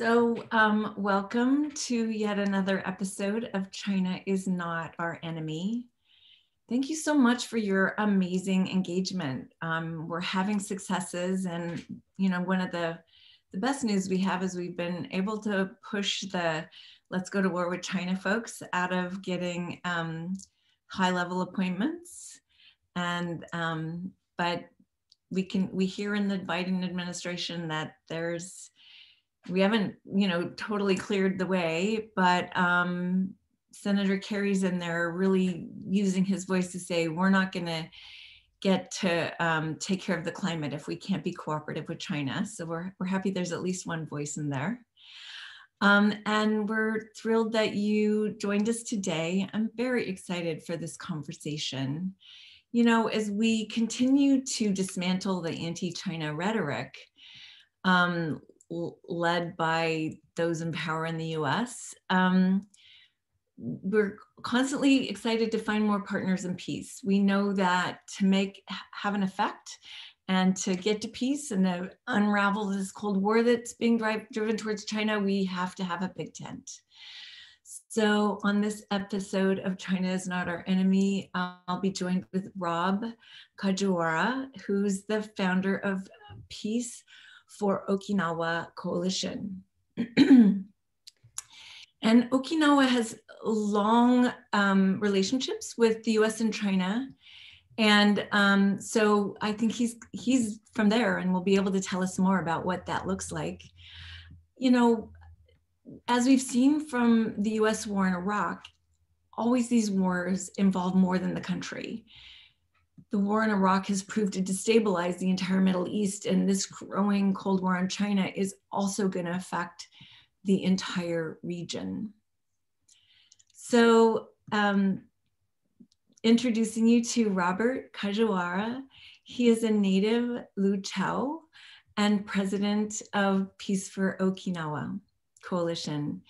So, um, welcome to yet another episode of China is Not Our Enemy. Thank you so much for your amazing engagement. Um, we're having successes, and you know, one of the the best news we have is we've been able to push the let's go to war with China folks out of getting um, high level appointments, and um, but we can we hear in the Biden administration that there's we haven't, you know, totally cleared the way, but um, Senator Kerry's in there really using his voice to say, we're not going to get to um, take care of the climate if we can't be cooperative with China. So we're, we're happy there's at least one voice in there. Um, and we're thrilled that you joined us today. I'm very excited for this conversation. You know, as we continue to dismantle the anti China rhetoric, um, led by those in power in the US. Um, we're constantly excited to find more partners in peace. We know that to make have an effect and to get to peace and to unravel this Cold War that's being drive, driven towards China, we have to have a big tent. So on this episode of China is Not Our Enemy, I'll be joined with Rob Kajiwara, who's the founder of Peace for Okinawa Coalition. and Okinawa has long um, relationships with the US and China. And um, so I think he's he's from there and will be able to tell us more about what that looks like. You know, as we've seen from the US war in Iraq, always these wars involve more than the country the war in Iraq has proved to destabilize the entire Middle East, and this growing Cold War on China is also going to affect the entire region. So, um, introducing you to Robert Kajiwara. He is a native Luchuan and president of Peace for Okinawa Coalition.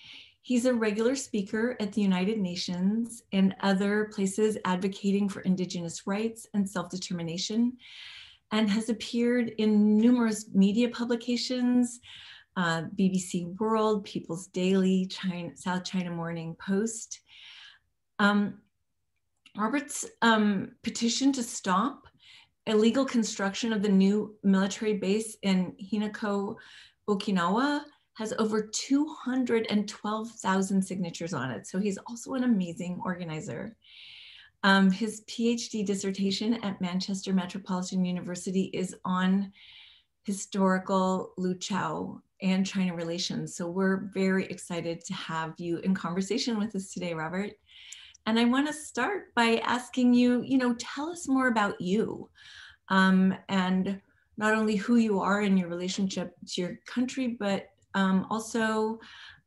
He's a regular speaker at the United Nations and other places advocating for Indigenous rights and self determination, and has appeared in numerous media publications uh, BBC World, People's Daily, China, South China Morning Post. Um, Robert's um, petition to stop illegal construction of the new military base in Henoko, Okinawa has over 212,000 signatures on it. So he's also an amazing organizer. Um, his PhD dissertation at Manchester Metropolitan University is on historical Luchuan and China relations. So we're very excited to have you in conversation with us today, Robert. And I want to start by asking you, you know, tell us more about you um, and not only who you are in your relationship to your country, but um, also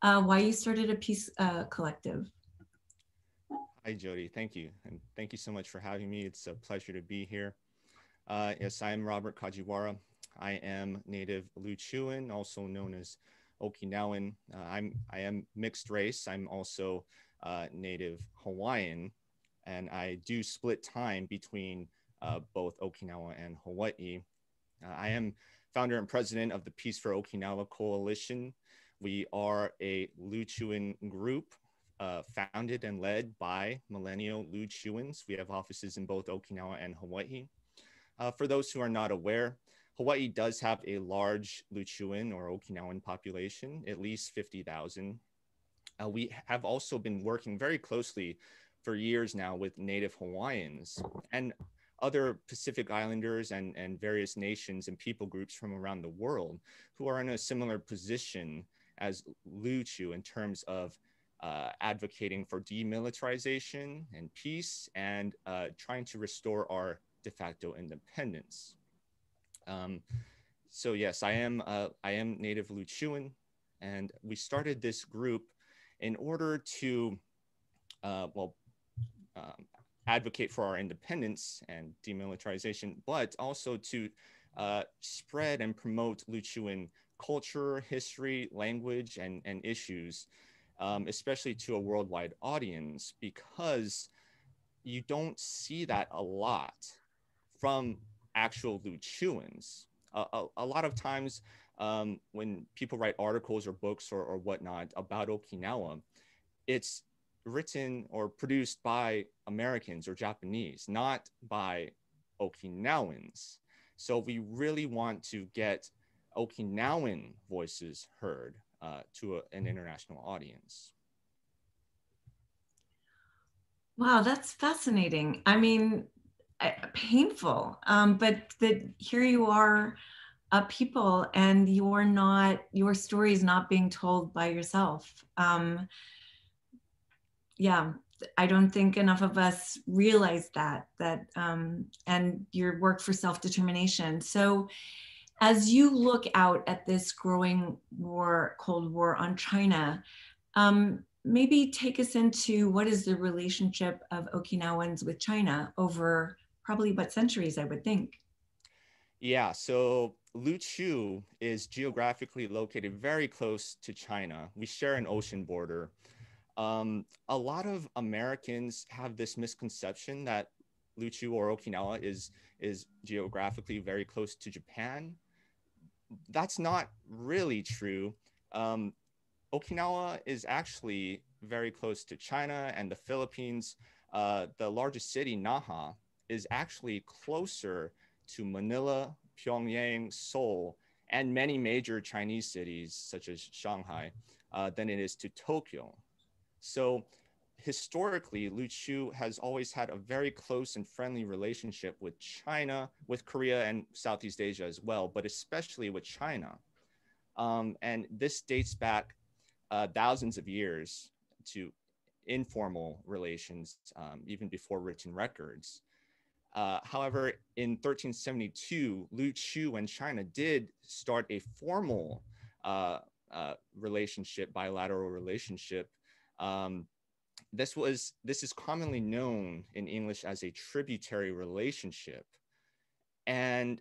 uh, why you started a peace uh, collective. Hi, Jodie. Thank you. And thank you so much for having me. It's a pleasure to be here. Uh, yes, I am Robert Kajiwara. I am native Luchuan, also known as Okinawan. Uh, I'm, I am mixed race. I'm also uh, native Hawaiian, and I do split time between uh, both Okinawa and Hawaii. I am founder and president of the Peace for Okinawa Coalition. We are a Luchuan group uh, founded and led by millennial Luchuans. We have offices in both Okinawa and Hawaii. Uh, for those who are not aware, Hawaii does have a large Luchuan or Okinawan population, at least 50,000. Uh, we have also been working very closely for years now with Native Hawaiians. And other Pacific Islanders and, and various nations and people groups from around the world who are in a similar position as Luchu in terms of uh, advocating for demilitarization and peace and uh, trying to restore our de facto independence. Um, so yes, I am uh, I am native Luchuan, and we started this group in order to uh, well um, advocate for our independence and demilitarization, but also to uh, spread and promote Luchuan culture, history, language, and, and issues, um, especially to a worldwide audience, because you don't see that a lot from actual Luchuans. a, a, lot of times, um, when people write articles or books or, or whatnot about Okinawa, it's written or produced by Americans or Japanese, not by Okinawans. So we really want to get Okinawan voices heard uh, to a, an international audience. Wow, that's fascinating. I mean, painful, um, but that here you are, a people, and you're not your story is not being told by yourself. Um, yeah, I don't think enough of us realize that that um, and your work for self determination. So, as you look out at this growing war, Cold War on China, um, maybe take us into what is the relationship of Okinawans with China over probably what centuries, I would think. Yeah, so Luchu is geographically located very close to China. We share an ocean border. Um, a lot of Americans have this misconception that Luchu or Okinawa is, is geographically very close to Japan. That's not really true. Um, Okinawa is actually very close to China and the Philippines. Uh, the largest city, Naha, is actually closer to Manila, Pyongyang, Seoul, and many major Chinese cities such as Shanghai uh, than it is to Tokyo. So historically, Luchu has always had a very close and friendly relationship with China, with Korea and Southeast Asia as well, but especially with China. Um, and this dates back uh, thousands of years to informal relations, um, even before written records. Uh, however, in 1372, Luchu and China did start a formal uh, uh, relationship, bilateral relationship. Um, this was this is commonly known in English as a tributary relationship, and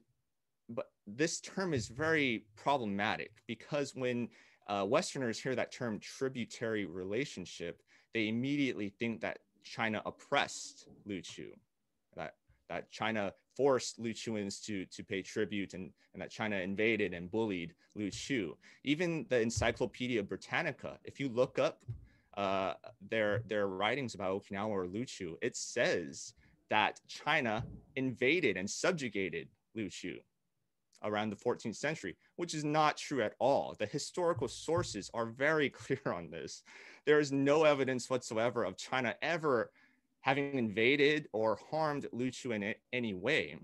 but this term is very problematic because when uh, Westerners hear that term tributary relationship, they immediately think that China oppressed Luchu, that, that China forced Luchuans to, to pay tribute and, and that China invaded and bullied Luchu. Even the Encyclopedia Britannica, if you look up uh, their, their writings about Okinawa or Luchu, it says that China invaded and subjugated Luchu around the 14th century, which is not true at all. The historical sources are very clear on this. There is no evidence whatsoever of China ever having invaded or harmed Luchu in any way.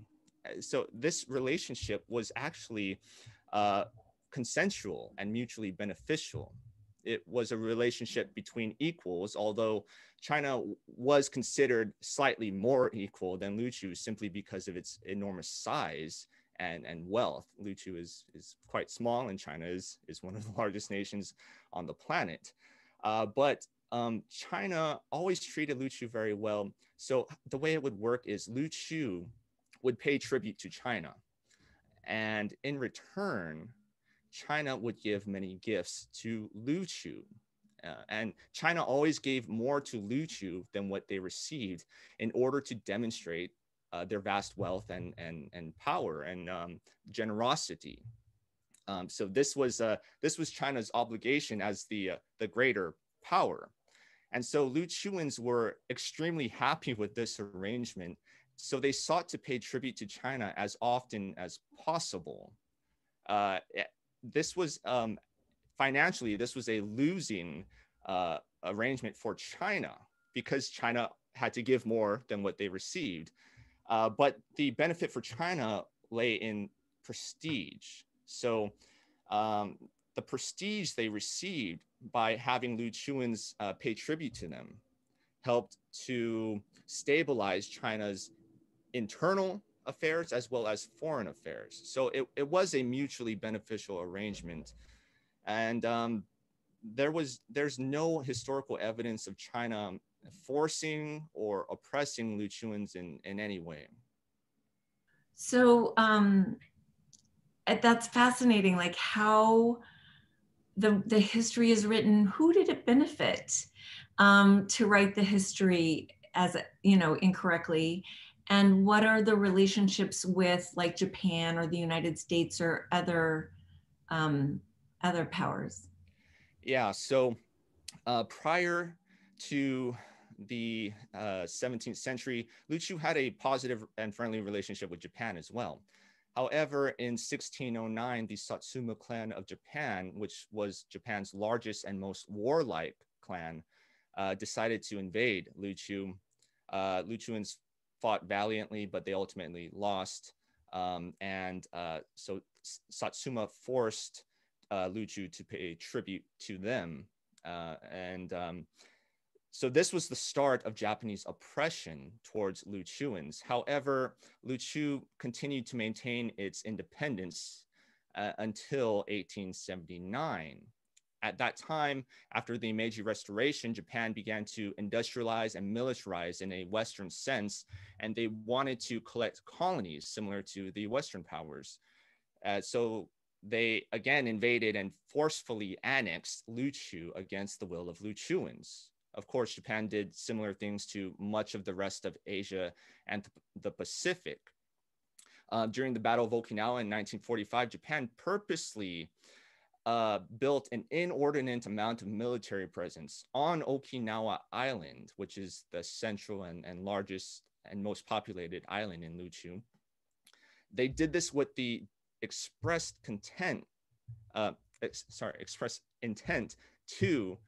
So this relationship was actually uh, consensual and mutually beneficial. It was a relationship between equals, although China was considered slightly more equal than Luchu simply because of its enormous size and, and wealth. Luchu is, is quite small and China is, is one of the largest nations on the planet. Uh, but um, China always treated Luchu very well. So the way it would work is Luchu would pay tribute to China. And in return, China would give many gifts to Luchu. Uh, and China always gave more to Luchu than what they received in order to demonstrate uh, their vast wealth and and and power and um, generosity. Um, so this was uh, this was China's obligation as the uh, the greater power, and so Luchuans were extremely happy with this arrangement. So they sought to pay tribute to China as often as possible. Uh, this was um, financially this was a losing uh, arrangement for China because China had to give more than what they received. Uh, but the benefit for China lay in prestige. So um, the prestige they received by having Luchuans uh, pay tribute to them helped to stabilize China's internal affairs as well as foreign affairs. So it, it was a mutually beneficial arrangement. And um, there was there's no historical evidence of China forcing or oppressing Luchuans in, in any way. So um, that's fascinating, like how the, the history is written. Who did it benefit um, to write the history as, you know, incorrectly? And what are the relationships with like Japan or the United States or other um, other powers? Yeah, so uh, prior to the uh, 17th century, Luchu had a positive and friendly relationship with Japan as well. However, in 1609, the Satsuma clan of Japan, which was Japan's largest and most warlike clan, uh, decided to invade Luchu. Uh, Lu Chuans fought valiantly, but they ultimately lost. Um, and uh, so Satsuma forced uh, Lu Chu to pay tribute to them. Uh, and um, so this was the start of Japanese oppression towards Lu Chuans. However, Lu Chu continued to maintain its independence uh, until 1879. At that time, after the Meiji Restoration, Japan began to industrialize and militarize in a Western sense, and they wanted to collect colonies similar to the Western powers. Uh, so they again invaded and forcefully annexed Lu Chu against the will of Lu Chuans. Of course, Japan did similar things to much of the rest of Asia and the Pacific. Uh, during the Battle of Okinawa in 1945, Japan purposely uh, built an inordinate amount of military presence on Okinawa Island, which is the central and, and largest and most populated island in Lu Chu. They did this with the expressed content, uh, ex- sorry, express intent to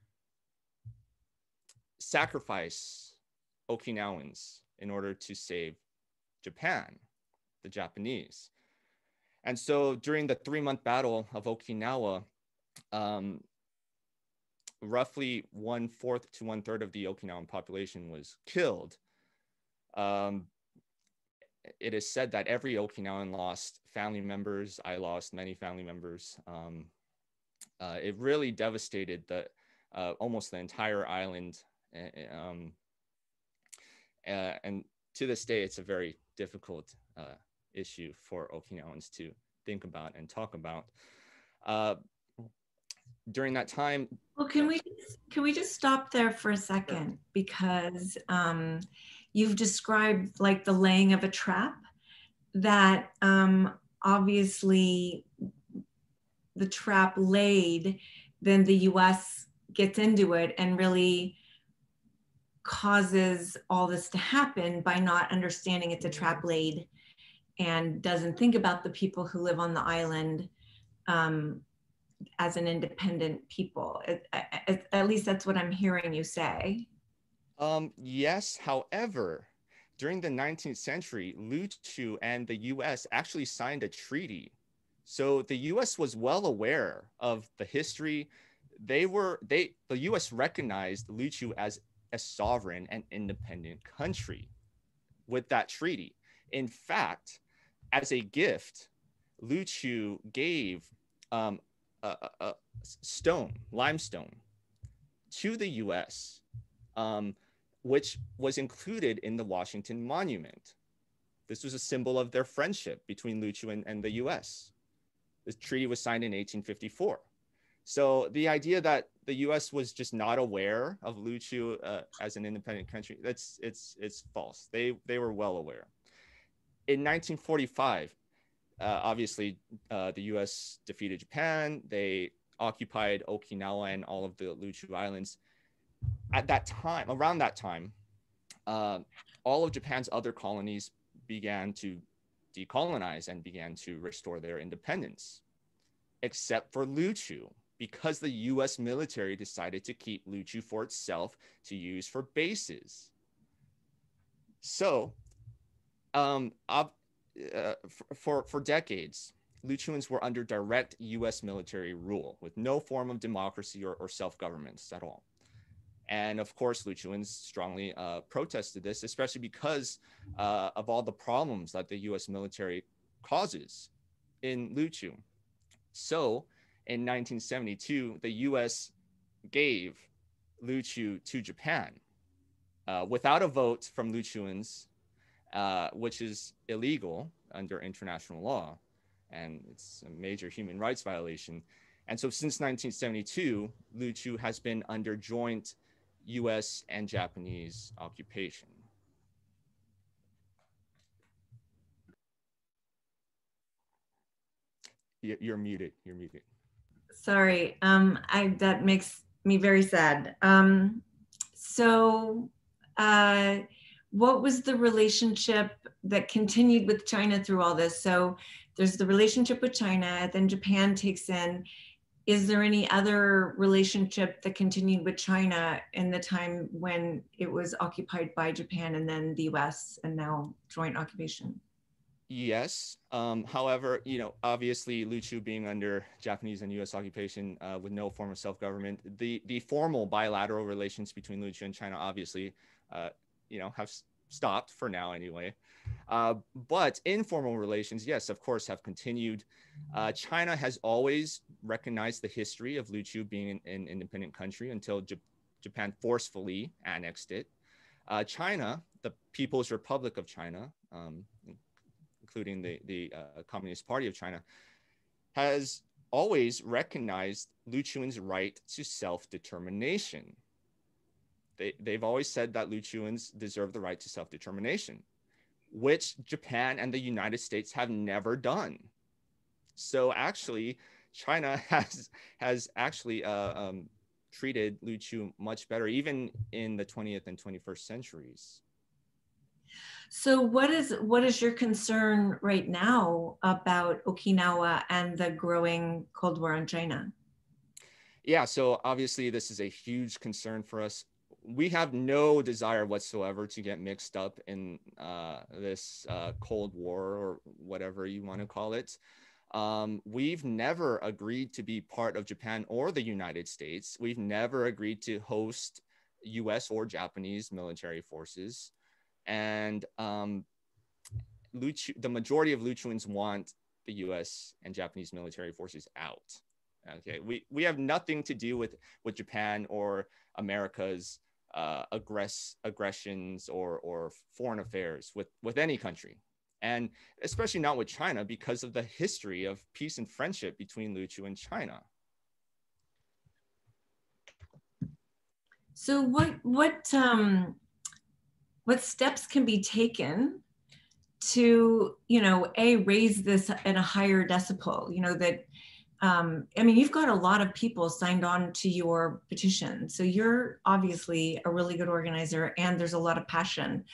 sacrifice Okinawans in order to save Japan, the Japanese. And so during the three month battle of Okinawa, um, roughly one fourth to one third of the Okinawan population was killed. Um, it is said that every Okinawan lost family members. I lost many family members. Um, uh, it really devastated the uh, almost the entire island um, uh, and to this day, it's a very difficult uh, issue for Okinawans to think about and talk about. During that time, well, can we can we just stop there for a second? Because um, you've described like the laying of a trap that um, obviously the trap laid, then the U.S. gets into it and really causes all this to happen by not understanding it's a trap laid and doesn't think about the people who live on the island um, as an independent people. At least that's what I'm hearing you say. Um, yes, however, during the 19th century, Lu Chu and the US actually signed a treaty. So the US was well aware of the history. They were, they, the US recognized Lu Chu as a sovereign and independent country with that treaty. In fact, as a gift, Lu Chu gave um, a, a, stone, limestone, to the US, um, which was included in the Washington Monument. This was a symbol of their friendship between Lu Chu and, and the US. The treaty was signed in 1854. So the idea that the U.S. was just not aware of Lu Chu uh, as an independent country, that's it's it's false. They they were well aware. In 1945, uh, obviously uh, the U.S. defeated Japan. They occupied Okinawa and all of the Lu Chu islands. At that time, around that time, uh, all of Japan's other colonies began to decolonize and began to restore their independence, except for Lu Chu because the US military decided to keep Lu Chu for itself to use for bases. So, um, uh, for, for decades, Lu Chuans were under direct US military rule with no form of democracy or, or self governments at all. And of course, Lu Chuans strongly uh, protested this, especially because uh, of all the problems that the US military causes in Lu Chu. So, in 1972, the US gave Lu Chu to Japan uh, without a vote from Lu Chuans, uh, which is illegal under international law. And it's a major human rights violation. And so since 1972, Lu Chu has been under joint US and Japanese occupation. You're muted. You're muted. Sorry. Um, I that makes me very sad. Um, so, uh, what was the relationship that continued with China through all this? So, there's the relationship with China, then Japan takes in. Is there any other relationship that continued with China in the time when it was occupied by Japan and then the US and now joint occupation? Yes. Um, however, you know, obviously, Luchu being under Japanese and U.S. occupation uh, with no form of self-government, the the formal bilateral relations between Luchu and China, obviously, uh, you know, have stopped for now anyway. Uh, but informal relations, yes, of course, have continued. Uh, China has always recognized the history of Luchu being an, an independent country until J- Japan forcefully annexed it. Uh, China, the People's Republic of China, um, including the, the uh, Communist Party of China, has always recognized Luchuan's right to self determination. They, they've always said that Luchuans deserve the right to self determination, which Japan and the United States have never done. So actually, China has has actually uh, um, treated Luchu much better, even in the 20th and 21st centuries. So what is what is your concern right now about Okinawa and the growing Cold War on China? Yeah, so obviously this is a huge concern for us. We have no desire whatsoever to get mixed up in uh, this uh, Cold War or whatever you want to call it. Um, we've never agreed to be part of Japan or the United States. We've never agreed to host US or Japanese military forces and um, the majority of Luchuans want the U.S. and Japanese military forces out. Okay, we, we have nothing to do with with Japan or America's uh, aggress aggressions or or foreign affairs with with any country, and especially not with China because of the history of peace and friendship between Luchu and China. So what what um what steps can be taken to you know a raise this in a higher decibel you know that um, i mean you've got a lot of people signed on to your petition. So you're obviously a really good organizer and there's a lot of passion.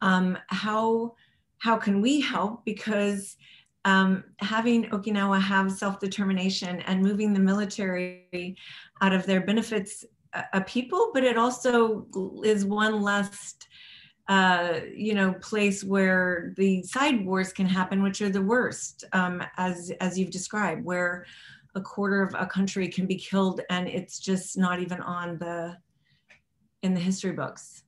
Um, how how can we help? Because um, having okinawa have self-determination and moving the military out of their benefits a, a people but it also is one less uh, you know, place where the side wars can happen, which are the worst, um, as as you've described, where a quarter of a country can be killed and it's just not even on the in the history books.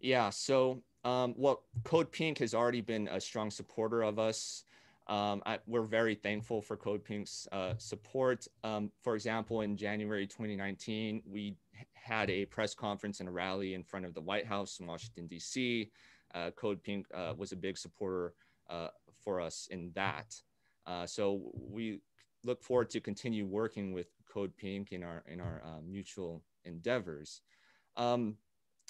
Yeah. So, um, well, Code Pink has already been a strong supporter of us. Um, I, we're very thankful for Code Pink's uh, support. Um, for example, in January 2019, we had a press conference and a rally in front of the White House in Washington, D.C. Uh, Code Pink uh, was a big supporter uh, for us in that. Uh, so we look forward to continue working with Code Pink in our in our uh, mutual endeavors. Um,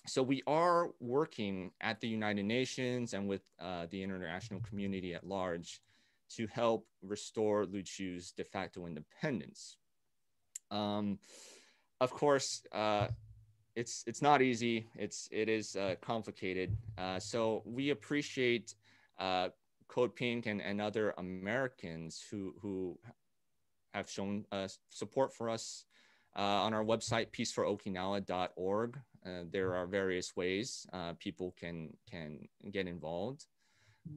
so we are working at the United Nations and with the international community at large to help restore Luchu's de facto independence. Um, of course, uh, it's it's not easy. It's it is uh, complicated. Uh, so we appreciate uh, Code Pink and, and other Americans who who have shown uh, support for us uh, on our website peaceforokinawa.org. Uh, there are various ways people can can get involved.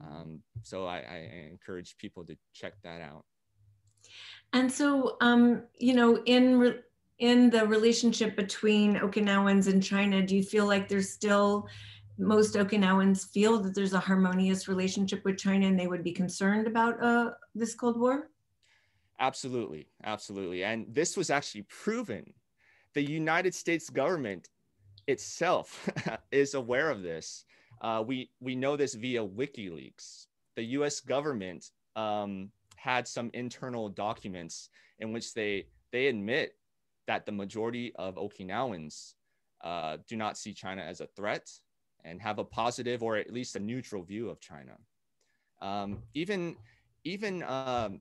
Um, so I, I, encourage people to check that out. And so, um, you know, in in the relationship between Okinawans and China, do you feel like there's still most Okinawans feel that there's a harmonious relationship with China and they would be concerned about uh, this Cold War? Absolutely, absolutely. And this was actually proven. The United States government itself is aware of this. Uh, we we know this via WikiLeaks. The U.S. government um, had some internal documents in which they they admit that the majority of Okinawans uh, do not see China as a threat and have a positive or at least a neutral view of China. Um, even even, um,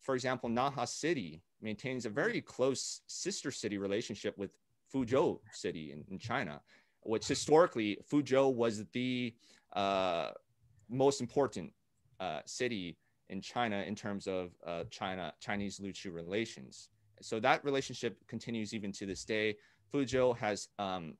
for example, Naha City maintains a very close sister city relationship with Fuzhou City in, in China, which historically Fuzhou was the uh, most important uh, city in China in terms of uh, China Chinese Luchu relations. So that relationship continues even to this day. Fuzhou has um,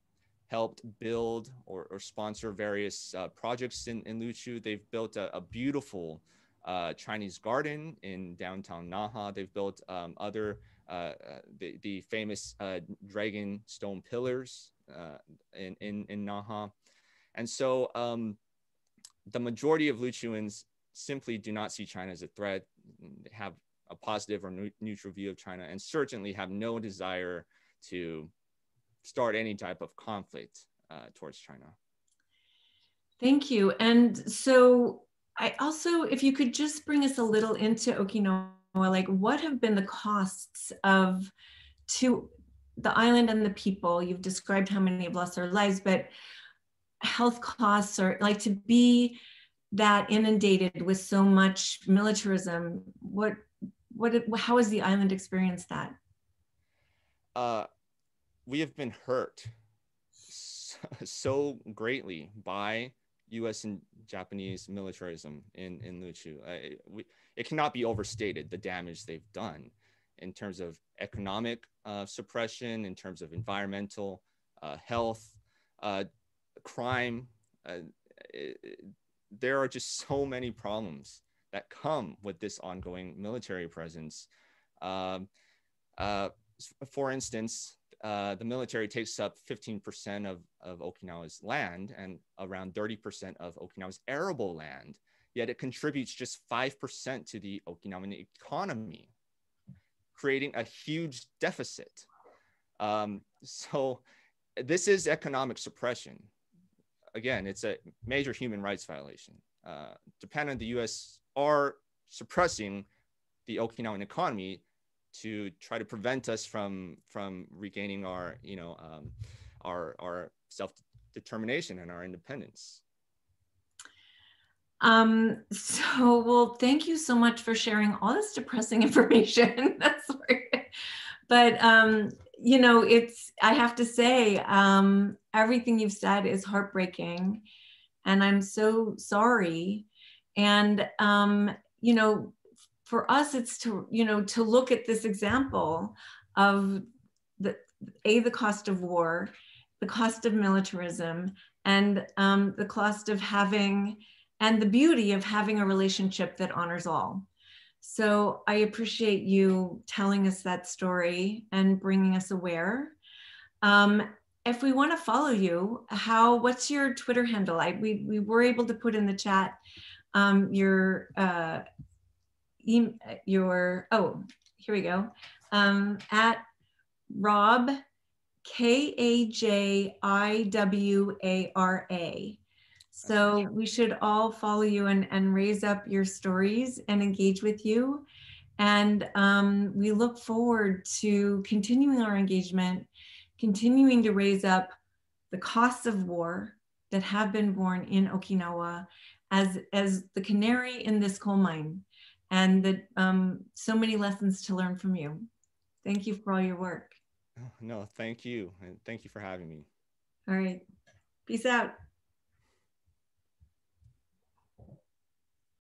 helped build or, or sponsor various uh, projects in, in Luchu. They've built a, a beautiful uh, Chinese garden in downtown Naha. They've built um, other uh, uh the, the famous uh, dragon stone pillars uh, in, in, in Naha. And so um, the majority of Luchuans simply do not see China as a threat, they have a positive or neutral view of China, and certainly have no desire to start any type of conflict uh, towards China. Thank you. And so, I also, if you could just bring us a little into Okinawa, like what have been the costs of to the island and the people? You've described how many have lost their lives, but health costs or like to be that inundated with so much militarism what what how has the island experienced that uh, we have been hurt so, greatly by U.S. and Japanese militarism in in Luchu. Uh, we, it cannot be overstated the damage they've done in terms of economic uh, suppression, in terms of environmental, uh, health, uh, crime. Uh, it, there are just so many problems that come with this ongoing military presence. Um, uh, for instance, uh, the military takes up 15% of, of Okinawa's land and around 30% of Okinawa's arable land, yet it contributes just 5% to the Okinawan economy, creating a huge deficit. Um, so, this is economic suppression again, it's a major human rights violation. Uh, Japan and the U.S. are suppressing the Okinawan economy to try to prevent us from from regaining our you know um, our our self determination and our independence. Um, so, well, thank you so much for sharing all this depressing information. That's. But um, you know, it's, I have to say, um, everything you've said is heartbreaking. And I'm so sorry. And, um, you know, for us, it's to, you know, to look at this example of the, A, the cost of war, the cost of militarism, and um, the cost of having, and the beauty of having a relationship that honors all. So I appreciate you telling us that story and bringing us aware. Um, if we want to follow you, how what's your Twitter handle? I we we were able to put in the chat um, your uh, e your oh here we go um, at Rob K A J I W A R A. So we should all follow you and, and raise up your stories and engage with you. And um, we look forward to continuing our engagement, continuing to raise up the costs of war that have been born in Okinawa as, as the canary in this coal mine and that um, so many lessons to learn from you. Thank you for all your work. No, thank you. And thank you for having me. All right. Peace out.